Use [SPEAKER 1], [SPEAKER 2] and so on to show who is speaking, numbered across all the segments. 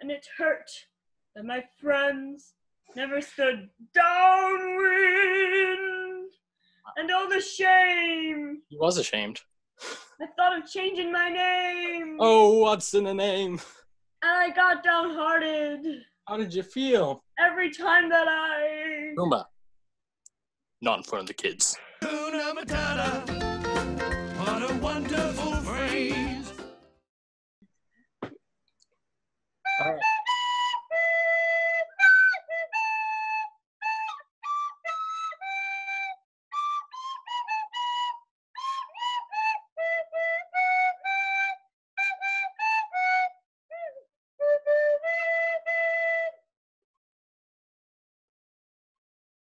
[SPEAKER 1] and it hurt that my friends never stood downwind. And all the shame,
[SPEAKER 2] He was ashamed.
[SPEAKER 1] I thought of changing my name.
[SPEAKER 2] Oh, what's in the name?
[SPEAKER 1] And I got downhearted
[SPEAKER 2] How did you feel?
[SPEAKER 1] every time that I.
[SPEAKER 2] Pumbaa. Not in front of the kids.
[SPEAKER 3] Hakuna Matata. What a wonderful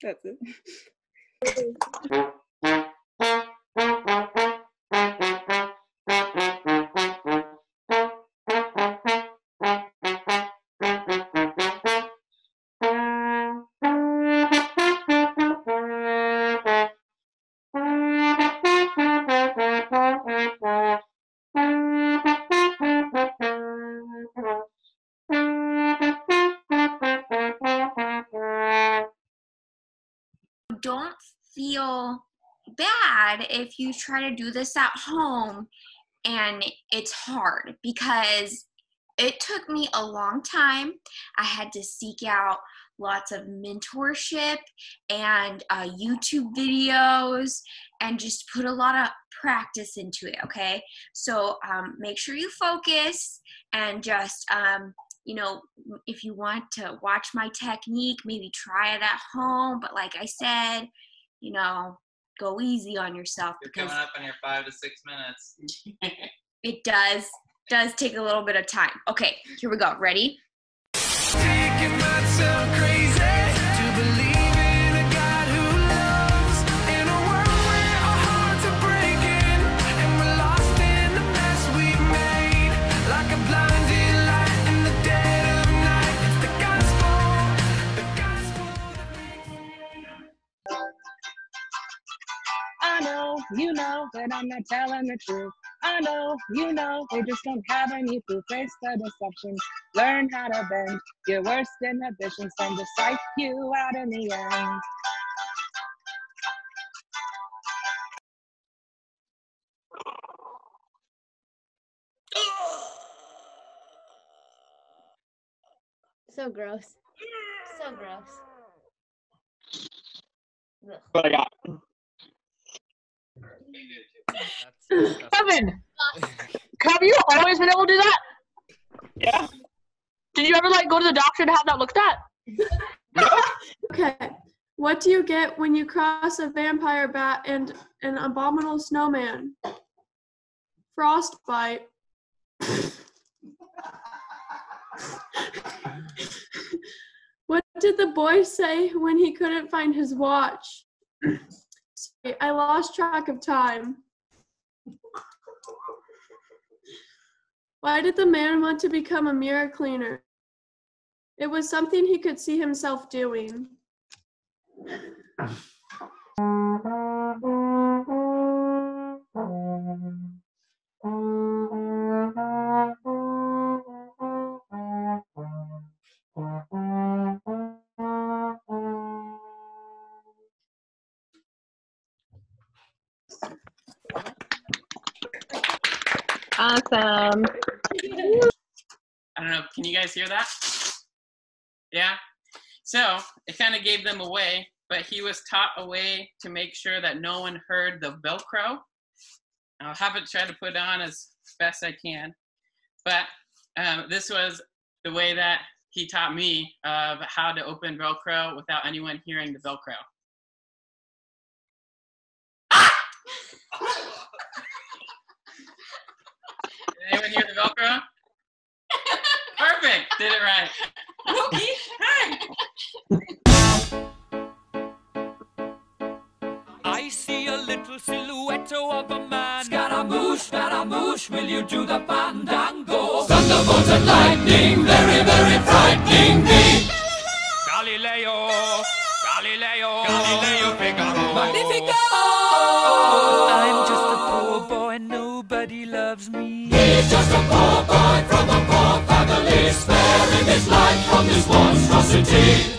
[SPEAKER 4] That's it.
[SPEAKER 5] don't feel bad if you try to do this at home and it's hard because it took me a long time. I had to seek out lots of mentorship and uh, YouTube videos and just put a lot of practice into it, okay? So um, make sure you focus and just, um, you know, if you want to watch my technique, maybe try it at home. But like I said, you know, go easy on yourself
[SPEAKER 6] You're
[SPEAKER 5] because
[SPEAKER 6] coming up on your five to six minutes.
[SPEAKER 5] it does does take a little bit of time. Okay, here we go. Ready?
[SPEAKER 4] You know that I'm not telling the truth. I know, you know, they just don't have any proof. Face the deception, learn how to bend your worst inhibitions, and to psych you out in the end.
[SPEAKER 7] So gross. So gross. Ugh.
[SPEAKER 2] What I got?
[SPEAKER 8] Kevin, have you always been able to do that?
[SPEAKER 2] Yeah.
[SPEAKER 8] Did you ever like go to the doctor to have that looked at?
[SPEAKER 9] Okay. What do you get when you cross a vampire bat and an abominable snowman? Frostbite. what did the boy say when he couldn't find his watch? Sorry, I lost track of time. Why did the man want to become a mirror cleaner? It was something he could see himself doing.
[SPEAKER 4] Awesome.
[SPEAKER 6] I don't know. Can you guys hear that? Yeah. So it kind of gave them away, but he was taught a way to make sure that no one heard the Velcro. I'll have it try to put on as best I can, but um, this was the way that he taught me of how to open Velcro without anyone hearing the Velcro. Did anyone hear? Perfect. Did it right. Wookie, hi.
[SPEAKER 3] I see a little silhouette of a man. Scaramouche, Scaramouche, will you do the fandango? Thunderbolts and lightning, very, very frightening me. Galileo, Galileo, Galileo Figaro. Magnifico! I'm just a poor boy, nobody loves me. He's just a poor boy from a poor family, sparing his life from this monstrosity.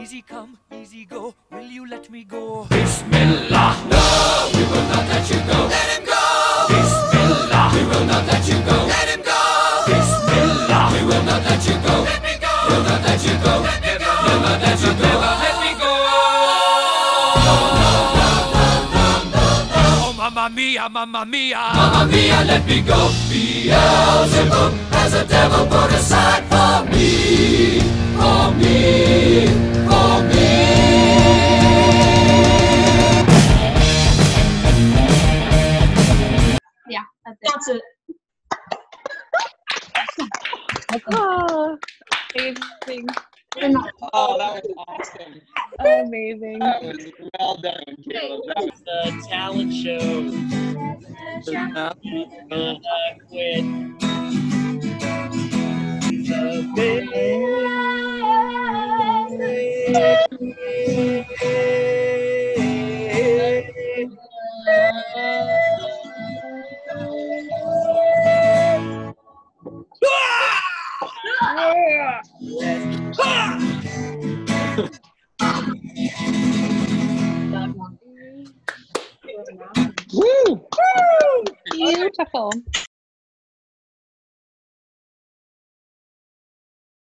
[SPEAKER 3] Easy come, easy go, will you let me go? Bismillah, no, we will not let you go. Let him go. Bismillah, we will not let you go. Let him go. Bismillah, we will not let you go. Let me go. We will not let you go. Let me go. Will not let you go. Mamma mia, mamma mia. Mamma mia, let me go. Beelzebub has a devil put aside for me. For me. For me.
[SPEAKER 7] Yeah, that's it.
[SPEAKER 4] That's oh, amazing.
[SPEAKER 2] Oh, that was awesome.
[SPEAKER 4] Amazing.
[SPEAKER 2] That was well done, Caleb. That was a talent show. Not gonna uh, quit.
[SPEAKER 4] Beautiful.